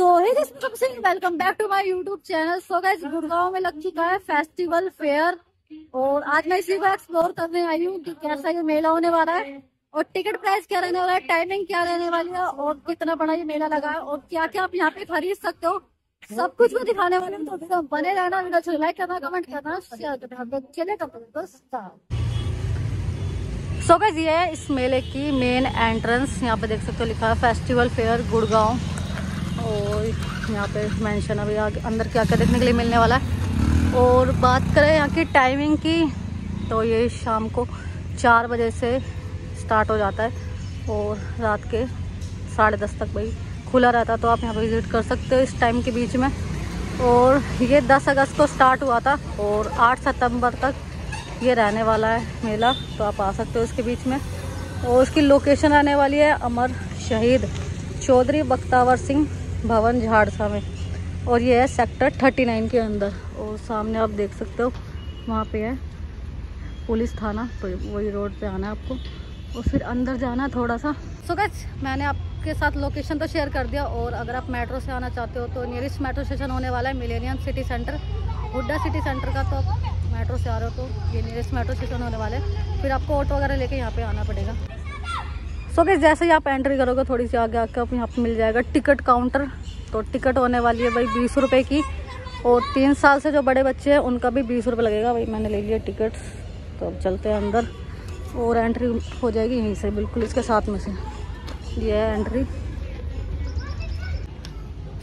Shubh Singh welcome back to my YouTube channel so guys Gurgaon में लग चुका है फेस्टिवल फेयर और आज मैं इसी को एक्सप्लोर करने आई हूँ कि कैसा ये मेला होने वाला है। और टिकट प्राइस क्या रहने वाला है टाइमिंग क्या रहने वाली है, और कितना बड़ा ये मेला लगा है, और क्या क्या आप यहाँ पे खरीद सकते हो। सब कुछ मैं दिखाने वाले हूँ तो बने रहना लाइक करना कमेंट करना शेयर करना। चलेगा तो सो गाइस ये है इस मेले की मेन एंट्रेंस यहाँ पे देख सकते हो लिखा है फेस्टिवल फेयर गुड़गांव। और यहाँ पे मेंशन अभी आगे अंदर क्या क्या देखने के लिए मिलने वाला है। और बात करें यहाँ की टाइमिंग की तो ये शाम को चार बजे से स्टार्ट हो जाता है। और रात के साढ़े दस तक भाई खुला रहता है तो आप यहाँ पर विज़िट कर सकते हो इस टाइम के बीच में। और ये 10 अगस्त को स्टार्ट हुआ था और 8 सितंबर तक ये रहने वाला है मेला तो आप आ सकते हो इसके बीच में। और उसकी लोकेशन रहने वाली है अमर शहीद चौधरी बख्तावर सिंह। भवन झाड़सा में। और ये है सेक्टर 39 के अंदर। और सामने आप देख सकते हो, वहाँ पे है पुलिस थाना तो वही रोड पे आना है आपको। और फिर अंदर जाना है थोड़ा सा। सो मैंने आपके साथ लोकेशन तो शेयर कर दिया। और अगर आप मेट्रो से आना चाहते हो तो नियरेस्ट मेट्रो स्टेशन होने वाला है Millennium City Centre Huda City Centre का तो आप मेट्रो से आ रहे हो तो ये नियरेस्ट मेट्रो स्टेशन होने वाला है। फिर आपको ऑटो वगैरह लेके यहाँ पे आना पड़ेगा। सो so, जैसे ही आप एंट्री करोगे थोड़ी सी आगे आके आप यहाँ पर मिल जाएगा टिकट काउंटर तो टिकट होने वाली है भाई बीस रुपये की। और तीन साल से जो बड़े बच्चे हैं उनका भी बीस रुपये लगेगा। भाई मैंने ले लिया टिकट तो अब चलते हैं अंदर। और एंट्री हो जाएगी यहीं से बिल्कुल इसके साथ में से। ये है एंट्री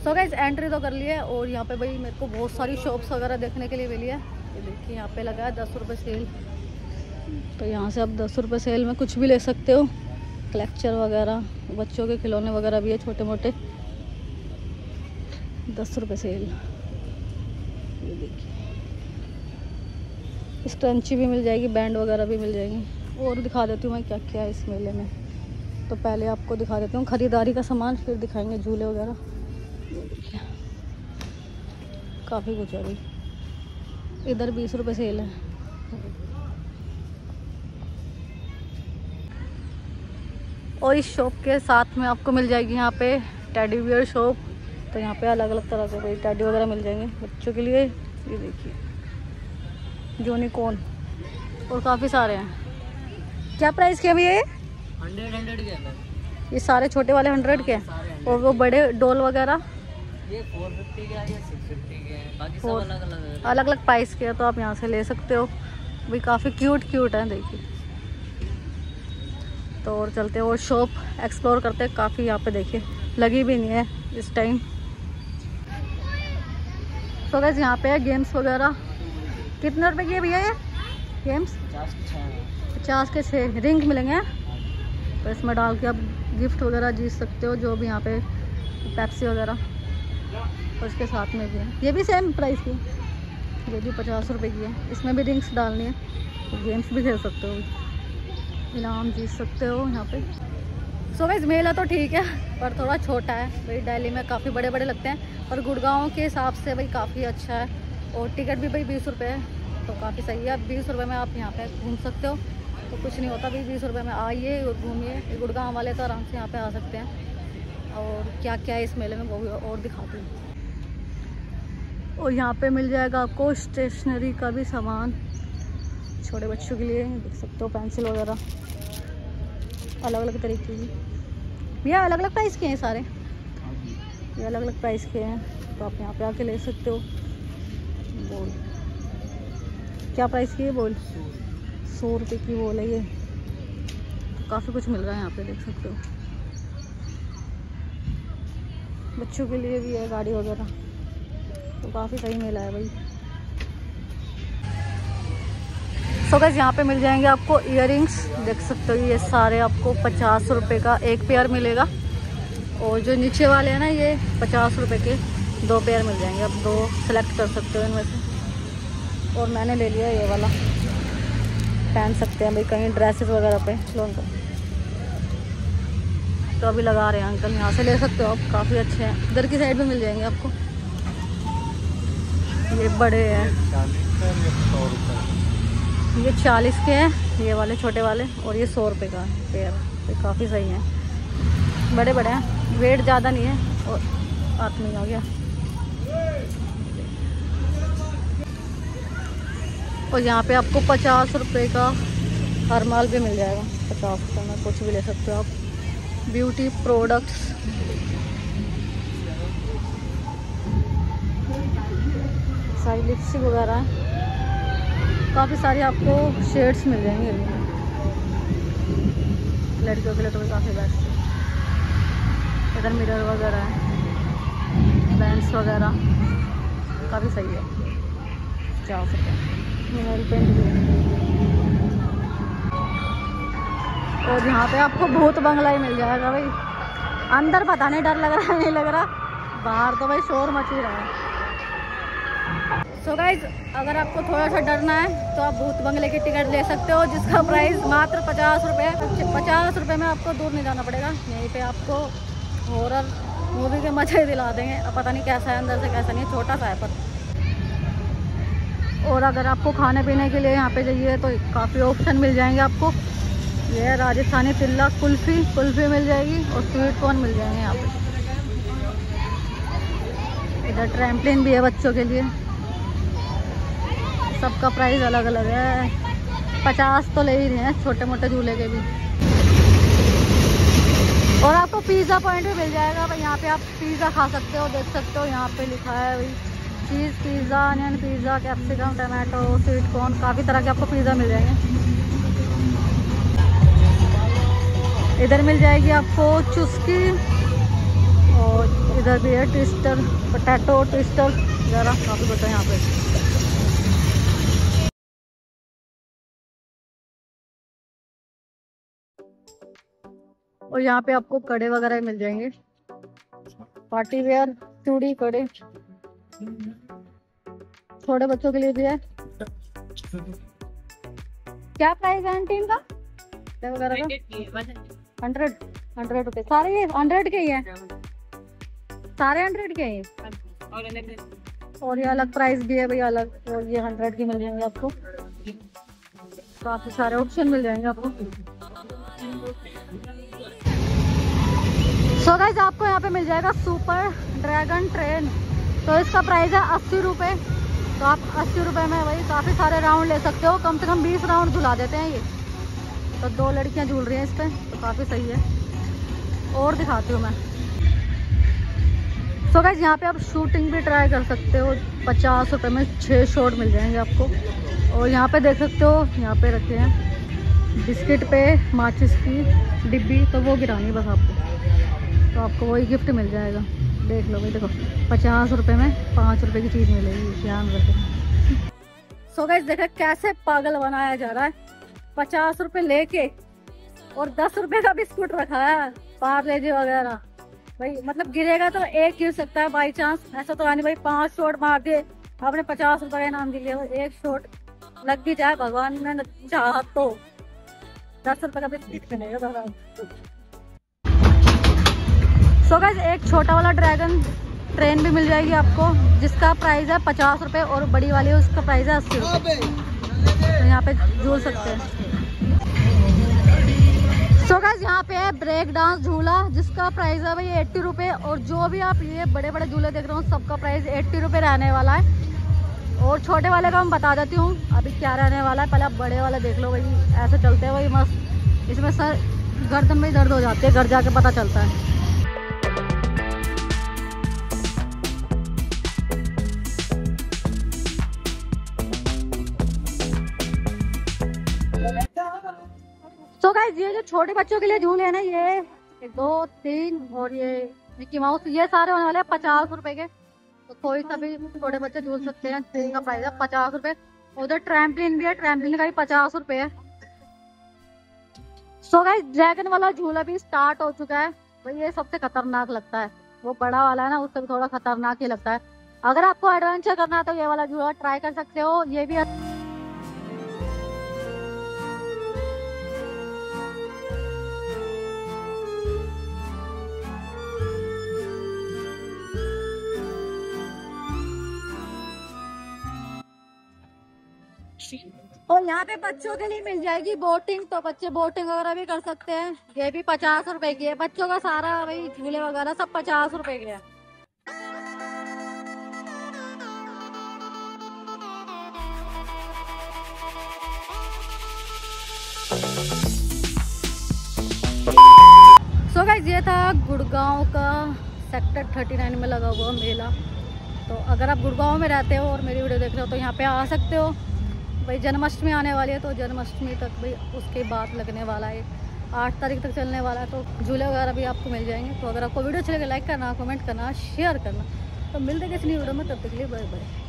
सो गैस एंट्री तो कर लिया है। और यहाँ पे भाई मेरे को बहुत सारी शॉप्स वगैरह देखने के लिए मिली है। ये देखिए यहाँ पे लगा है दस रुपये सेल तो यहाँ से आप दस रुपये सेल में कुछ भी ले सकते हो। क्लेक्चर वगैरह, बच्चों के खिलौने वगैरह भी है छोटे मोटे दस रुपये सेल। ये देखिए। स्टंची भी मिल जाएगी, बैंड वगैरह भी मिल जाएगी। और दिखा देती हूँ मैं क्या क्या है इस मेले में। तो पहले आपको दिखा देती हूँ, ख़रीदारी का सामान, फिर दिखाएँगे झूले वगैरह। काफ़ी कुछ है इधर बीस रुपये सेल है। और इस शॉप के साथ में आपको मिल जाएगी यहाँ पे टेडी बियर शॉप तो यहाँ पे अलग अलग तरह के टेडी वगैरह मिल जाएँगे बच्चों के लिए। ये देखिए। जोनिकॉन और काफ़ी सारे हैं। क्या प्राइस के भैया ये? हंड्रेड हंड्रेड के ये सारे छोटे वाले हंड्रेड के? और वो बड़े डोल वगैरह? ये फोर फिफ्टी का है सिक्स फिफ्टी के हैं। बाकी सब अलग अलग अलग अलग प्राइस के हैं तो आप यहाँ से ले सकते हो। भाई काफ़ी क्यूट क्यूट हैं देखिए। तो और चलते और शॉप एक्सप्लोर करते काफ़ी यहाँ पे देखिए, लगी भी नहीं है इस टाइम तो गैस यहाँ पे है गेम्स वगैरह। कितने रुपए की है भैया ये? गेम्स पचास के छः। रिंग मिलेंगे? तो इसमें डाल के आप गिफ्ट वगैरह जीत सकते हो, जो भी यहाँ पे पैप्सी वगैरह। और उसके साथ में भी है। ये भी सेम प्राइस की। ये भी पचास रुपए की है। इसमें भी रिंग्स डालनी है। तो गेम्स भी खेल सकते हो। इनाम जीत सकते हो यहाँ पे। सो वैस मेला तो ठीक है, पर थोड़ा छोटा है। भाई, दिल्ली में काफ़ी बड़े बड़े लगते हैं और गुड़गांव के हिसाब से भाई काफ़ी अच्छा है। और टिकट भी भाई बीस रुपये है तो काफ़ी सही है। बीस रुपये में आप यहाँ पे घूम सकते हो। तो कुछ नहीं होता, भाई, बीस रुपये में आइए और घूमिए। गुड़गांव वाले तो आराम से यहाँ पर आ सकते हैं। और क्या क्या है इस मेले में, वो भी और दिखाती हूँ। और यहाँ पे मिल जाएगा आपको स्टेशनरी का भी सामान। छोटे बच्चों के लिए देख सकते हो पेंसिल वगैरह। अलग अलग तरीके की। भैया अलग अलग प्राइस के हैं सारे। ये अलग अलग प्राइस के हैं तो आप यहाँ पे आके ले सकते हो। बोल क्या प्राइस की है बोल सौ रुपये की बोल है ये। काफ़ी कुछ मिल रहा है यहाँ पे देख सकते हो। बच्चों के लिए भी है गाड़ी वगैरह। तो काफ़ी सही मेला है भाई। सो गैस यहाँ पे मिल जाएँगे आपको इयर देख सकते हो, ये सारे आपको पचास रुपये का एक पेयर मिलेगा। और जो नीचे वाले हैं ना, ये पचास रुपये के दो पेयर मिल जाएँगे। आप दो सेलेक्ट कर सकते हो इनमें से। और मैंने ले लिया ये वाला। पहन सकते हैं भाई, कहीं ड्रेसेस वगैरह पे लोन का। तो अभी लगा रहे हैं अंकल यहाँ से ले सकते हो आप, काफ़ी अच्छे हैं। इधर की साइड भी मिल जाएँगे आपको। ये बड़े हैं। ये चालीस के हैं, ये वाले छोटे वाले, और ये सौ रुपये का पेयर ये काफ़ी सही है। बड़े बड़े हैं वेट ज़्यादा नहीं है, और आदमी आ गया। और यहाँ पे आपको पचास रुपये का हर माल भी मिल जाएगा। पचास रुपये में कुछ भी ले सकते हो आप। ब्यूटी प्रोडक्ट्स सारी लिपस्टिक वगैरह काफ़ी सारी आपको शेड्स मिल जाएँगे। लड़कियों के लिए तो काफ़ी बेस्ट है इधर मिरर वगैरह है। बैंड्स वगैरह। काफ़ी सही है। चार सौ मिनरल पेंट भी और यहाँ पे आपको भूत बंगला ही मिल जाएगा भाई। अंदर पता नहीं डर लग रहा है नहीं लग रहा। बाहर तो भाई शोर मच ही रहा है। सो so गाइज़ अगर आपको थोड़ा सा डरना है तो आप भूत बंगले की टिकट ले सकते हो, जिसका प्राइस मात्र पचास रुपये पचास रुपये में आपको दूर नहीं जाना पड़ेगा। यहीं पे आपको हॉरर मूवी के मज़े दिला देंगे। अब पता नहीं कैसा है अंदर से, कैसा नहीं छोटा सा है, पर। और अगर आपको खाने पीने के लिए यहाँ पे जाइए तो काफ़ी ऑप्शन मिल जाएँगे आपको। ये है राजस्थानी तिल्ला कुल्फ़ी। कुल्फ़ी मिल जाएगी और स्वीट कॉर्न मिल जाएँगे यहाँ पे। इधर ट्रैम्पलिन भी है बच्चों के लिए। सबका प्राइस अलग अलग है। पचास तो ले ही रहे हैं छोटे मोटे झूले के भी। और आपको पिज़्ज़ा पॉइंट भी मिल जाएगा, भाई, यहाँ पे आप पिज़्ज़ा खा सकते हो, देख सकते हो, यहाँ पे लिखा है भाई cheese pizza onion pizza capsicum tomato sweet corn काफ़ी तरह के आपको पिज़्ज़ा मिल जाएँगे। इधर मिल जाएगी आपको चुस्की, और इधर भी है ट्विस्टर पोटैटो ट्विस्टर वगैरह काफ़ी है यहाँ पे। और यहाँ पे आपको कड़े वगैरह मिल जाएँगे। पार्टी वेयर चूड़ी कड़े। छोटे बच्चों के लिए भी है। क्या प्राइस है एंटीन का वगैरह का? हंड्रेड हंड्रेड रुपए सारे ये हंड्रेड के ही है? सारे हंड्रेड के ही? और ये अलग प्राइस भी है भैया अलग। और ये हंड्रेड की मिल जाएँगे आपको। काफ़ी सारे ऑप्शन मिल जाएँगे आपको। सो so गाइज़ आपको यहाँ पे मिल जाएगा सुपर ड्रैगन ट्रेन तो इसका प्राइस है अस्सी रुपये तो आप अस्सी रुपये में भाई काफ़ी सारे राउंड ले सकते हो. कम से कम बीस राउंड झुला देते हैं ये. तो दो लड़कियाँ झूल रही हैं इस पर तो काफ़ी सही है. और दिखाती हूँ मैं. सो गाइज़ यहाँ पे आप शूटिंग भी ट्राई कर सकते हो. पचास रुपये में छः शॉट मिल जाएँगे आपको. और यहाँ पे देख सकते हो, यहाँ पे रखे हैं. बिस्किट पे, माचिस की, डिब्बी तो वो गिरानी बस आपको. तो आपको वही गिफ्ट मिल जाएगा। देख लो भाई देखो, पचास रुपए में पाँच रुपए की चीज़ मिलेगी, ध्यान रखें सो गैस देखा कैसे पागल बनाया जा रहा है। पचास रुपए लेके और दस रुपए का बिस्कुट रखा है पार्ले जी वगैरह। भाई मतलब गिरेगा तो एक गिर सकता है बाई चांस ऐसा तो आनी भाई, पाँच शॉट मार दिए। आपने पचास रुपए का इनाम दिया एक शॉट लग भी जाए, भगवान ने चाह तो दस रुपए का बिस्कुट मिलेगा सो so गैस एक छोटा वाला ड्रैगन ट्रेन भी मिल जाएगी आपको, जिसका प्राइस है पचास रुपये और बड़ी वाली है, उसका प्राइस है अस्सी रुपये तो यहाँ पे झूल सकते हैं। सो so गैस यहाँ पे है ब्रेक डांस झूला, जिसका प्राइस है भाई एट्टी रुपये और जो भी आप ये बड़े बड़े झूले देख रहे हो, सबका प्राइस एट्टी रुपये रहने वाला है। और छोटे वाले का मैं बता देती हूँ, अभी क्या रहने वाला है, पहले आप बड़े वाले देख लो भाई, ऐसे चलते हैं भाई मस्त। इसमें सर, गर्दन में दर्द हो जाते हैं, घर जाके पता चलता है। तो गाइस ये जो छोटे बच्चों के लिए झूले है ना, ये एक, दो, तीन, और ये मिक्की माउस ये सारे होने वाले पचास रुपए के। तो कोई सा भी छोटे बच्चे झूल सकते हैं ट्रेन का प्राइस है पचास रुपए। उधर ट्रैम्पलिन भी है ट्रैम्पलिन का भी पचास रुपए है। सो गाइस ड्रैगन वाला झूला भी स्टार्ट हो चुका है। भाई, ये सबसे खतरनाक लगता है। वो बड़ा वाला है ना, उससे भी थोड़ा खतरनाक ही लगता है। अगर आपको एडवेंचर करना है तो ये वाला झूला ट्राई कर सकते हो। ये भी और यहाँ पे बच्चों के लिए मिल जाएगी बोटिंग तो बच्चे बोटिंग वगैरह भी कर सकते हैं। ये भी पचास रुपए की है। बच्चों का सारा भाई झूले वगैरह, सब पचास रुपए के है। सो गाइज़ ये था गुड़गांव का सेक्टर 39 में लगा हुआ मेला। तो अगर आप गुड़गांव में रहते हो और मेरी वीडियो देख रहे हो तो यहाँ पे आ सकते हो। भाई, जन्माष्टमी आने वाली है तो जन्माष्टमी तक भाई उसके बाद लगने वाला है। आठ तारीख तक चलने वाला है तो झूले वगैरह भी आपको मिल जाएँगे। तो अगर आपको वीडियो अच्छी लगे लाइक करना कमेंट करना शेयर करना। तो मिलते किसी वीडियो में, तब तक के लिए बाय बाय